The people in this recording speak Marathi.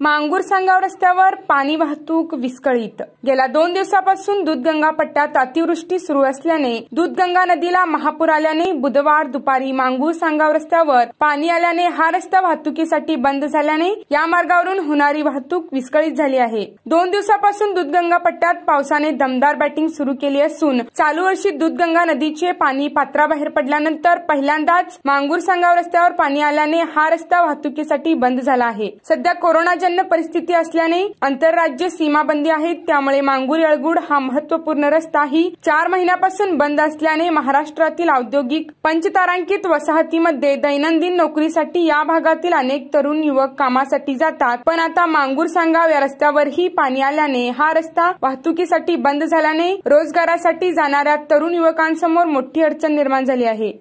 मांगूर सांगाव रस्त्यावर पाणी वाहतूक विस्कळीत. गेल्या दोन दिवसापासून दूधगंगा पट्ट्यात अतिवृष्टी सुरू असल्याने दूधगंगा नदीला महापूर आल्याने बुधवार दुपारी मांगूर सांगाव रस्त्यावर पाणी आल्याने हा रस्ता वाहतुकीसाठी बंद झाल्याने या मार्गावरून होणारी वाहतूक विस्कळीत झाली आहे. दोन दिवसापासून दूधगंगा पट्ट्यात पावसाने दमदार बॅटिंग सुरू केली असून चालू वर्षी दूधगंगा नदीचे पाणी पात्राबाहेर पडल्यानंतर पहिल्यांदाच मांगूर सांगाव रस्त्यावर पाणी आल्याने हा रस्ता वाहतुकीसाठी बंद झाला आहे. सध्या कोरोना कोरोनाजन्य परिस्थिती असल्याने आंतरराज्य सीमाबंदी आहे त्यामुळे मांगूर येळगुड हा महत्त्वपूर्ण रस्ता ही चार महिन्यापासून बंद असल्याने महाराष्ट्रातील औद्योगिक पंचतारांकित वसाहतीमध्ये दैनंदिन नोकरीसाठी या भागातील अनेक तरुण युवक कामासाठी जातात. पण आता मांगूर सांगाव या रस्त्यावरही पाणी आल्याने हा रस्ता वाहतुकीसाठी बंद झाल्याने रोजगारासाठी जाणाऱ्या तरुण युवकांसमोर मोठी अडचण निर्माण झाली आहे.